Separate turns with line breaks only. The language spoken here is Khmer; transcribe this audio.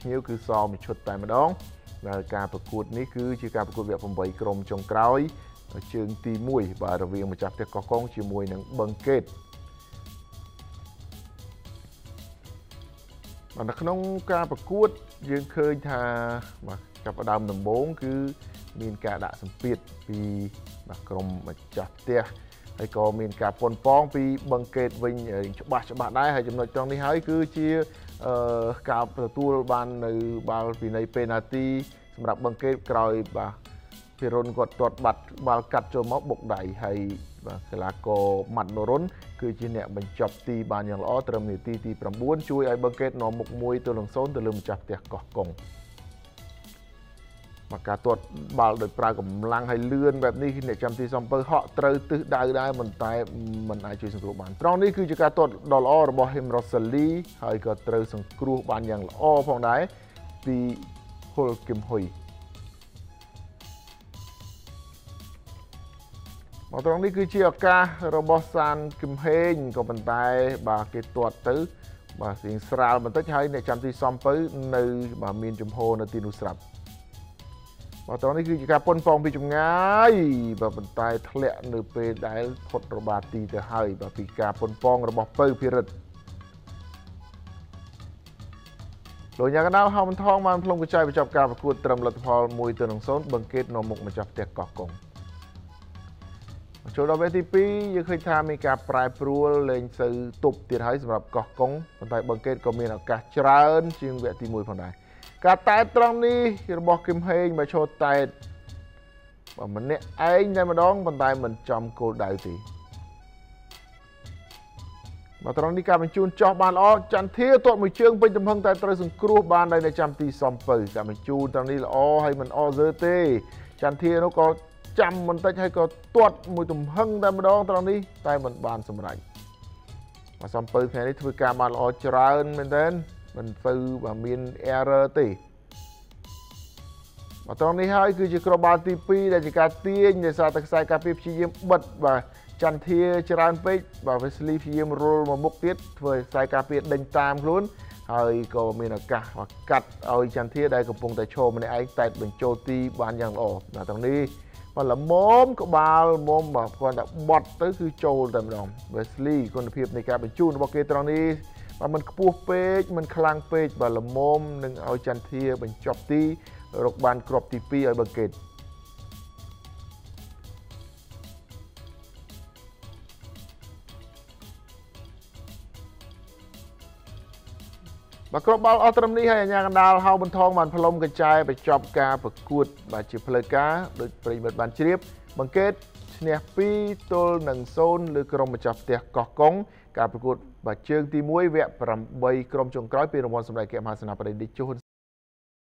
ភ្ញៀវគឺសមឈុតតែម្ដងដែលការប្រកួតនេះគឺជាការប្រកួតវគ្គ8ក្រុមចុងក្រោយជើងទី1បាទរវាងម្ចាស់ផ្ទះកោះកុងជាមួយនឹងបឹងកេតបាទនៅក្នុងការប្រកួតយើងឃើញថាបាទចាប់ផ្ដើមដំបូងគឺមានការដាក់សម្ពាធពីបាទក្រុមម្ចាស់ផ្ទះហើយក៏មានការប៉ុនប៉ងពីបឹងកេតវិញច្បាស់ច្បាស់ដែរហើយចំណុចត្រង់នេះហើយគឺជាអឺ ការទទួលបាននៅបាល់ពីនៃពេណាទីសម្រាប់បឹងកេតក្រោយបាទពីរុនគាត់ទាត់បាត់បាល់កាត់ចូលមកបុកដៃហើយបាទកីឡាករម៉ាត់ណូរុនគឺជាអ្នកបញ្ចប់ទីបានយ៉ាងល្អត្រឹមនាទីទី9ជួយឲ្យបឹងកេតនាំមុខ1ទល់នឹង0ទៅលើម្ចាស់ផ្ទះកោះកុង មកការទាត់បាល់ដោយប្រើកម្លាំងហើយលឿនបែបនេះអ្នកចាំទីសំពៅហក់ត្រូវទិសដៅដែរមិនតែមិនអាចជួយសង្គ្រោះបានត្រង់នេះគឺជាការទាត់ដ៏ល្អរបស់ Him Rosali ហើយក៏ត្រូវសង្គ្រោះបានយ៉ាងល្អផងដែរពីហុលគឹមហ៊ុយមកត្រង់នេះគឺជាឱកាសរបស់សានគឹមហេងក៏ប៉ុន្តែបាទគេទាត់ទៅបាទស្រៀងស្រាលបន្តិចហើយអ្នកចាំទីសំពៅនៅបាទមានចំហនៅទីនោះស្រាប់ បាទត្រង់នេះគឺជាការប៉ុនប៉ងពីចម្ងាយបាទប៉ុន្តែធ្លាក់នៅពេលដែលផុតរបាទីទៅហើយបាទពីការប៉ុនប៉ងរបស់ពៅភិរិទ្ធលោកយ៉ាងណាហៅមិនថងបានផ្លុំកញ្ចៃបញ្ចប់ការប្រកួតត្រឹមលទ្ធផល1ទៅ0បង្កេតនៅមុខម្ចាស់ផ្ទះកោះកុងចូលដល់វគ្គទី2យើងឃើញថាមានការប្រែប្រួលលេងសូវទប់ទៀតហើយសម្រាប់កោះកុងប៉ុន្តែបង្កេតក៏មានឱកាសច្រើនជាងវគ្គទី1ផងដែរ ការតែតត្រង់នេះរបស់គឹមហេងមកឈរតែតបើម្នាក់ឯងតែម្ដងប៉ុន្តែមិនចំគោលដៅទេមកត្រង់នេះការបញ្ជូនចោះបានល្អចន្ទធាទាត់មួយជើងពេញទំហឹងតែត្រូវសង្គ្រោះបានដោយនៅចាំទីសំពៅការបញ្ជូនត្រង់នេះល្អហើយមិនអសើទេ ចន្ទធានោះក៏ចាំបន្តិចហើយក៏ទាត់មួយទំហឹងតែម្ដងត្រង់នេះតែមិនបានសម្រេចមកសំពៅថ្ងៃនេះធ្វើការបានល្អច្រើនមែនទែន មិនទៅបើមាន error ទេមកត្រង់នេះហើយគឺជាក្របបាល់ទី2ដែលជាការទាញដោយសារតែខ្សែការពារព្យាយាមបិទបាទចន្ទធាច្រើនពេកបាទ Wesley ព្យាយាមរុលមកមុខទៀតធ្វើខ្សែការពារដេញតាមខ្លួន ហើយក៏មានឱកាសកាត់ឲ្យចន្ទធាដែលកំពុងតែឈរម្នាក់ឯងតែបញ្ចូលទីបានយ៉ាងល្អណាត្រង់នេះបាទល្មមក្បាលមុំបាទគាត់តែបត់ទៅគឺចូលតែម្ដង Wesley គុណភាពនៃការបញ្ជូនរបស់គេត្រង់នេះបាទมันខ្ពស់ពេកมันខ្លាំងពេកបាទល្មមនឹងឲ្យចន្ទធាបញ្ចប់ទីរកបានគ្រាប់ទី2ឲ្យបកេត បាទគ្រាប់បាល់អស់ត្រឹមនេះហើយអាញាកណ្ដាលហៅបន្ថងបានផ្លុំកញ្ចែបញ្ចប់ការប្រកួត បាទជាផ្លូវការដោយប្រិមិត្តបានជ្រាប បង្កេតឈ្នះ2ទល់នឹង0លើក្រុមម្ចាស់ផ្ទះកោះកុងការប្រកួតបាទជើងទី1វគ្គ8ក្រុមចុងក្រោយពីរង្វាន់សម្ដែងគមហាសេនាបតីជហ៊ុន